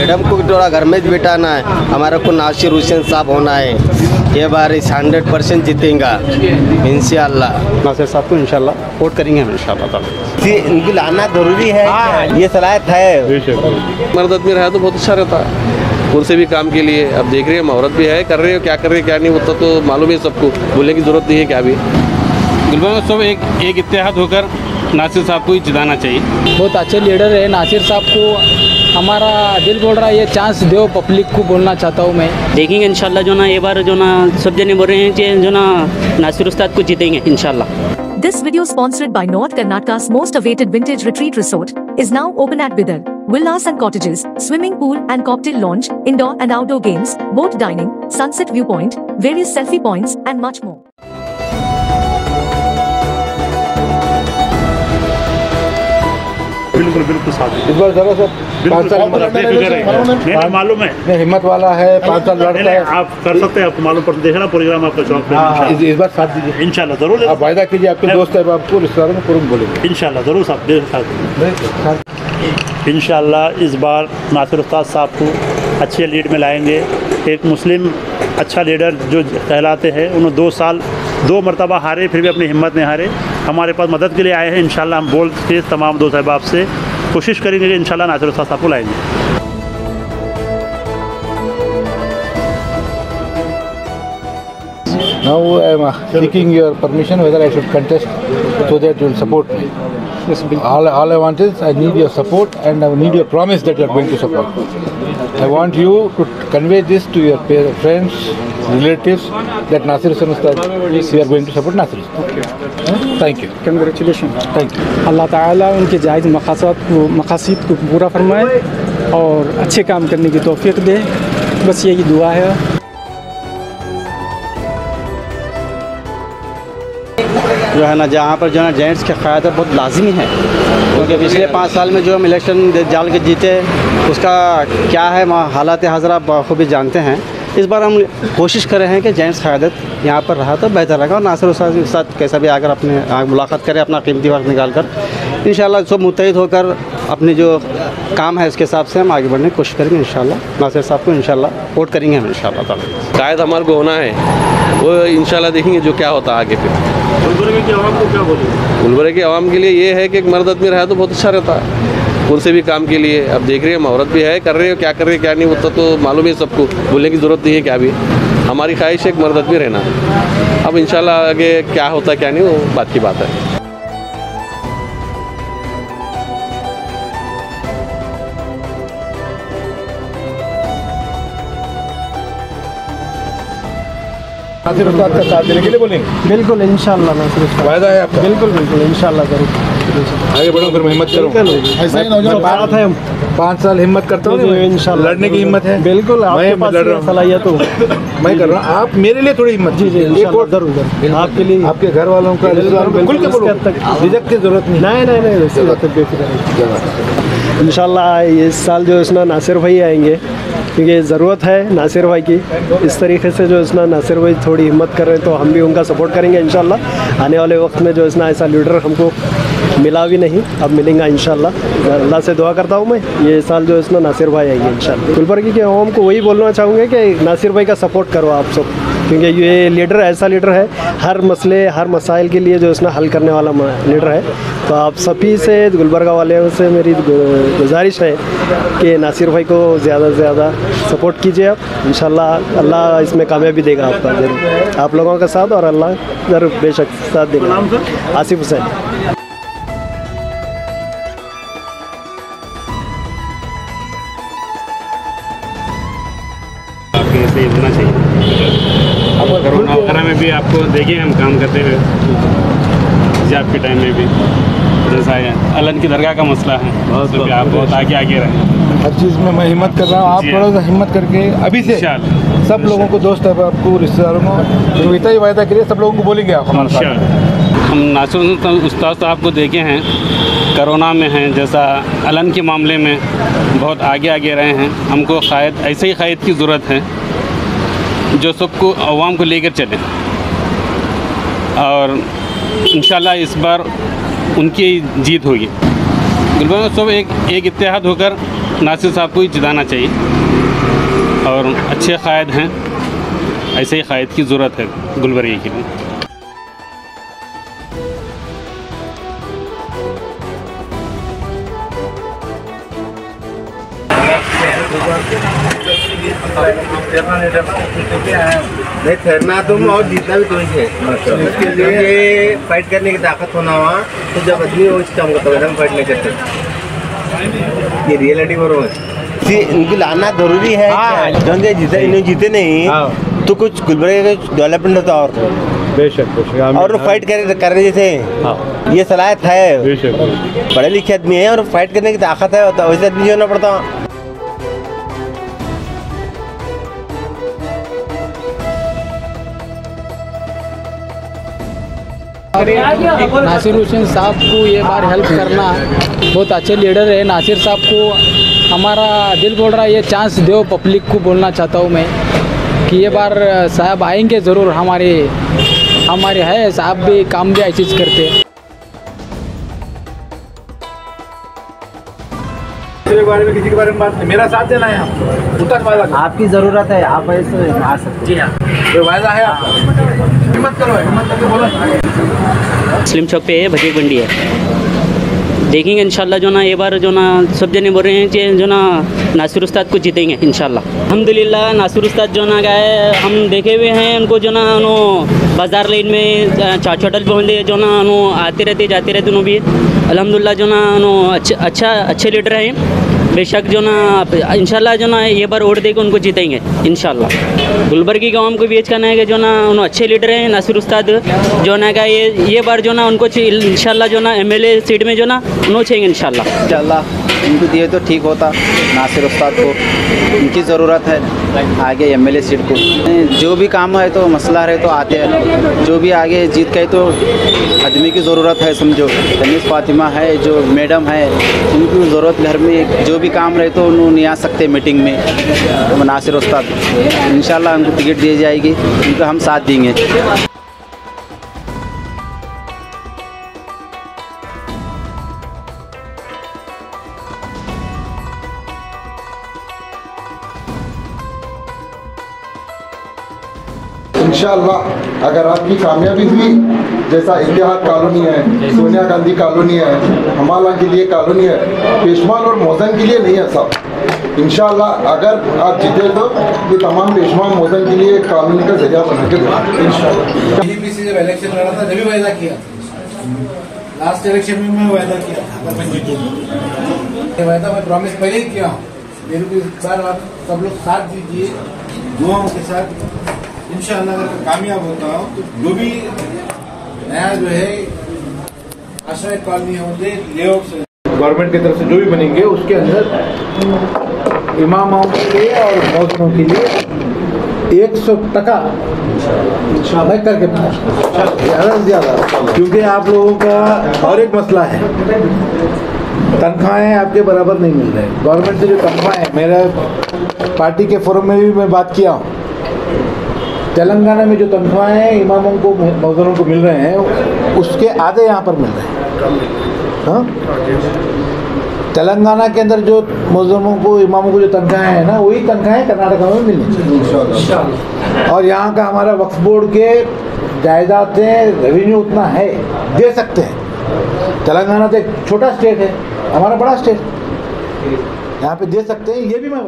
Madam को थोड़ा घर में बिठाना है। हमारा को नासिर हुसैन साहब होना है। ये बार इस हंड्रेड परसेंट जीतेगा। इंशाल्लाह। नासिर साहब को इंशाल्लाह वोट करेंगे हम इंशाल्लाह ताला। इनकी लाना ज़रूरी है। ये सलाहियत है। मर्द आदमी रहा तो बहुत अच्छा रहता। है उनसे भी काम के लिए। अब देख रहे हैं औरत भी है कर रहे हो क्या कर रहे हैं क्या नहीं होता तो मालूम है सबको। बोलने की ज़रूरत नहीं है क्या भी। गुलबर्ग सब एक एक इत्तेहाद होकर नासिर साहब को ही जिताना चाहिए बहुत अच्छे लीडर है नासिर साहब को हमारा दिल बोल रहा है ये चांस दो पब्लिक को बोलना चाहता हूँ मैं देखेंगे इंशाल्लाह जो ना ये बार जो ना सब जने बोल रहे हैं कि जो ना नासिर उस्ताद को जीतेंगे इंशाल्लाह This video sponsored by North Karnataka's most awaited vintage retreat resort is now open at Bidar. Villas and cottages, swimming pool and cocktail lounge, indoor and outdoor games, boat dining, sunset viewpoint, various selfie points and much more. बिल्कुल बिल्कुल साथ इस बार जरा सा पाँच साल मालूम है। में हिम्मत वाला है पाँच साल लड़ता है। आप कर सकते हैं आपको मालूम पड़ता देखा ना प्रोग्राम आपका हाँ, इस, इस बार साथ दीजिए। इंशाल्लाह ज़रूर आप वायदा कीजिए आपके दोस्त है आपको रिश्तेदारों में पूर्ण बोलेंगे। इंशाल्लाह ज़रूर साहब दे साथ इंशाल्लाह इस बार नासिर उस्ताद साहब को अच्छे लीड में लाएँगे। एक मुस्लिम अच्छा लीडर जो कहलाते हैं उन्होंने दो साल दो मरतबा हारे फिर भी अपनी हिम्मत नहीं हारे। हमारे पास मदद के लिए आए हैं। इन हम बोल के तमाम दो साहबाब से कोशिश करेंगे कि इंशाल्लाह नासिर साहब को लाएँगे Now I am uh, seeking your permission whether I should contest. So that you will support me. Yes, All, all I want is I need your support and I need your promise that you are going to support. I want you to convey this to your pa- friends, relatives that Nasir Hussain Ustad, we are going to support Nasir. Huh? Thank you. Congratulation Thank you. अल्लाह ताला उनके जायज़ मकासद को मकासद को पूरा फरमाए और अच्छे काम करने की तौफीक दे बस यही दुआ है जो है ना, जहाँ पर जो है ना जेंट्स की क़्यादत बहुत लाजमी है। क्योंकि पिछले पाँच साल में जो हम इलेक्शन जाल के जीते, उसका क्या है हालात हाजरा बखूबी जानते हैं। इस बार हम कोशिश कर रहे हैं कि जेंट्स क़्यादत यहाँ पर रहा तो बेहतर रहेगा और नासिर उस साथ कैसा भी आकर अपने मुलाकात करें, अपना कीमती वक्त निकाल कर। इन सब मुतहद होकर अपने जो काम है उसके हिसाब से हम आगे बढ़ने की कोशिश करेंगे इन नासिर साहब को इन वोट करेंगे हम इन शायद हमारे को होना है। वो इंशाल्लाह देखेंगे जो क्या होता है आगे फिर। गुलबर्ग की आवाम को क्या बोलेंगे? गुलबर्ग के आवाम के लिए ये है कि एक मर्द आदमी रहा तो बहुत अच्छा रहता। है उनसे भी काम के लिए। अब देख रहे हैं औरत भी है कर रहे हो क्या कर रहे हैं क्या नहीं होता तो मालूम है सबको। बोलने की ज़रूरत नहीं है क्या भी। हमारी ख्वाहिश है एक मर्द आदमी रहना। अब इंशाल्लाह आगे क्या होता है क्या नहीं वो बात की बात है। नासिर उस्ताद का साथ देने के लिए बोलेंगे? बिल्कुल उस्ताद वायदा है। आपका? बिल्कुल बिल्कुल इंशाल्लाह ज़रूर। आगे बढ़ो फिर हिम्मत करूँ। ऐसा भारत है। पाँच साल हिम्मत करता हूँ इंशाल्लाह। लड़ने की हिम्मत है? बिल्कुल आपके मैं लड़ रहा हूँ। सलाहियत हो। मैं कर रहा हूँ। आप मेरे लिए थोड़ी हिम्मत जी जी। एक इंशाल्लाह वोट ज़रूर आपके लिए आपके घर वालों का खुल के बोलो की ज़रूरत नहीं। नहीं नहीं नहीं इस साल जो इसना नासिर भाई आएँगे। क्योंकि ज़रूरत है नासिर भाई की। इस तरीके से जो इसना नासिर भाई थोड़ी हिम्मत कर रहे हैं तो हम भी उनका सपोर्ट करेंगे इन आने वाले वक्त में जो इसना ऐसा लीडर हमको मिला भी नहीं, अब मिलेंगे इंशाल्लाह। अल्लाह से दुआ करता हूँ मैं, ये साल जो इसमें नासिर भाई आएँगे इंशाल्लाह। गुलबर्गी के होम को वही बोलना चाहूँगा कि नासिर भाई का सपोर्ट करो आप सब, क्योंकि ये लीडर ऐसा लीडर है, हर मसले, हर मसाइल के लिए जो इसने हल करने वाला लीडर है। तो आप सभी से, गुलबर्गा वाले से मेरी गुजारिश है कि नासिर भाई को ज़्यादा से ज़्यादा सपोर्ट कीजिए आप। इंशाल्लाह अल्लाह इसमें कामयाबी देगा आपका, ज़रूर। आप लोगों का साथ और अल्लाह ज़रूर बेशक साथ देगा। आसिफ हुसैन। आपके ऐसे ही होना चाहिए कोरोना वगैरह में भी आपको देखें हम काम करते हुए हिजाब के टाइम में भी। जैसा है अलन की दरगाह का मसला है। उसमें भी आप बहुत आगे आगे रहें। हर चीज़ में मैं हिम्मत कर रहा हूँ। आप थोड़ा सा हिम्मत करके अभी से सब लोगों को दोस्त है आपको रिश्तेदारों को तो इतना ही वायदा करिए सब लोगों को बोलेंगे आप हमारे साथ। हम नासिर उस्ताद साहब को देखे हैं। करोना में हैं जैसा अलन के मामले में बहुत आगे आगे रहे हैं। हमको शायद ऐसे ही कायद की ज़रूरत है। जो सबको आवाम को लेकर चले। और इन इस बार उनकी जीत होगी। गुलबर्ग सब एक एक इतिहाद होकर नासिर साहब को ही जिताना चाहिए। और अच्छे कायद हैं, ऐसे ही कायद की ज़रूरत है गुलबर्गे के लिए। नहीं ठहरना तुम और जीतना भी तुम्हें है। उसके लिए फाइट करने की ताकत होना वहाँ तो जब आदमी वो इस काम करता है फाइट नहीं करते। ये रियलिटी बरोबर है इनको लाना ज़रूरी है क्योंकि जीते इन्हें जीते नहीं तो कुछ गुलबर्गे का डेवलपमेंट होता और बेशक बेशक। और फाइट कर कर रहे थे ये सलाहियत है। बेशक पढ़े लिखे आदमी है और फाइट करने की ताकत है तो वैसे आदमी होना पड़ता। नासिर हुसैन साहब को ये बार हेल्प करना बहुत अच्छे लीडर है नासिर साहब को हमारा दिल बोल रहा है, ये चांस दो पब्लिक को बोलना चाहता हूँ मैं कि ये बार, साहब आएँगे ज़रूर हमारे हमारे है, साहब भी काम भी ऐसी करते हैं। के बारे में किसी के बारे में बात नहीं। मेरा साथ देना है आप उतर वायदा आपकी ज़रूरत है आप ऐसे आ सकते जी हाँ। ये वादा है आपका? हिम्मत करो हिम्मत करके बोलो। स्लिम चौक पे है भजीक मंडी है। देखेंगे, इंशाल्लाह जो ना ये बार जो ना सब जने बोल रहे हैं कि जो ना नासिर उस्ताद को जीतेंगे, इंशाल्लाह। अलहमदिल्ला नासिर उस्ताद जो ना गए, हम देखे हुए हैं, उनको जो ना नो बाज़ार लाइन में चार होटल पे होंगे जो ना नो आते रहते, जाते रहते उन्होंने भी। अलहमदिल्ला जो ना नो अच्छा अच्छे लीडर हैं। बेशक जो ना, इंशाल्लाह जो ना ये बार वोट देकर उनको जीतेंगे, इंशाल्लाह। गुलबर्गी गाँव को भी ये कहना है कि जो ना उन्होंने अच्छे लीडर हैं, नासिर उस्ताद, जो ना का ये ये बार जो ना उनको इंशाल्लाह जो ना एमएलए सीट में जो ना उन्होंने चाहिए इनशाला इनको दिए तो ठीक होता। नासिर उस्ताद को इनकी ज़रूरत है आगे एम एमएलए सीट को। जो भी काम है तो मसला रहे तो आते हैं। जो भी आगे जीत गए तो आदमी की ज़रूरत है, समझो। तनीस फातिमा है, जो मैडम है उनकी ज़रूरत घर में जो भी काम रहे तो उन्होंने नहीं आ सकते मीटिंग में। नासिर उस्ताद इन उनको टिकट दी जाएगी उनको हम साथ देंगे। इंशाल्लाह, अगर आपकी कामयाबी हुई, जैसा इतिहाद कॉलोनी है, सोनिया गांधी कॉलोनी है हमाला के लिए कॉलोनी है पेशमान और मौजन के लिए नहीं है सब। इंशाल्लाह, अगर आप जीते तो ये तमाम पेशमान मौजन के लिए कॉलोनी का ज़रिया बना के लास्ट इलेक्शन में मैं वायदा किया था ये वायदा मैं प्रॉमिस पहले ही किया हूँ। मेरे को इस बार आप सब लोग साथ दीजिए, दुआओं के साथ। इंशाल्लाह अगर कामयाब होता हूँ तो जो भी नया जो है, आश्रय कॉलोनी होंगे गवर्नमेंट की तरफ़ से जो भी बनेंगे, उसके अंदर इमामों के लिए और मौसमों के लिए एक सौ टका मैं करके ज़्यादा से ज़्यादा। क्योंकि आप लोगों का और एक मसला है। तनख्वाहें आपके बराबर नहीं मिल रहे। गवर्नमेंट से जो तनख्वाहें मेरा पार्टी के फोरम में भी मैं बात किया हूँ। तेलंगाना में जो तनख्वाहें इमामों को मजदूरों को मिल रहे हैं उसके आधे यहाँ पर मिल रहे हैं। हाँ। तेलंगाना के अंदर जो मजदूरों को इमामों को जो तनख्वाहें हैं ना वही तनख्वाहें कर्नाटका में मिलनी चाहिए और यहाँ का हमारा वक्फ बोर्ड के जायदादें रेवेन्यू उतना है दे सकते हैं। तेलंगाना तो एक छोटा स्टेट है हमारा बड़ा स्टेट यहाँ पे दे सकते हैं ये भी मैं